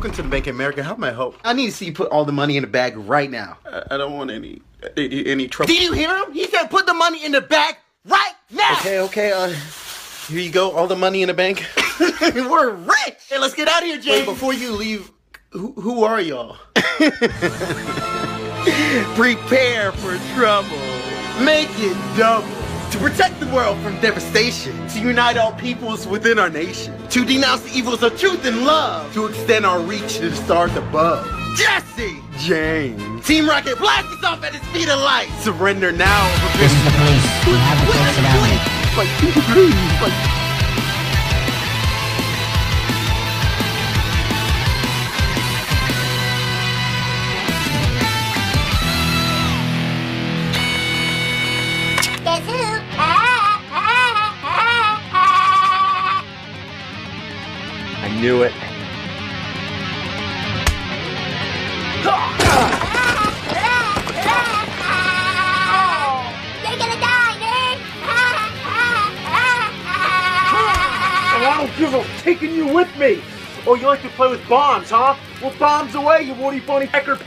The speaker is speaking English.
to the Bank of America. How may I help? I need to see you put all the money in the bag right now. I, I don't want any any, any trouble. Did you hear him? He said put the money in the bag right now. Okay, okay. Uh, here you go. All the money in the bank. We're rich. Hey, let's get out of here, Wait, James. before you leave, who, who are y'all? Prepare for trouble. Make it double. To protect the world from devastation. To unite all peoples within our nation. To denounce the evils of truth and love. To extend our reach to the stars above. Jessie! James. Team Rocket blast us off at the speed of light. Surrender now. or This is the police. We have reports about it. I knew it. You're gonna die, nerd! I don't give a taking you with me. Oh, you like to play with bombs, huh? Well, bombs away, you Woody Bunny Pecker.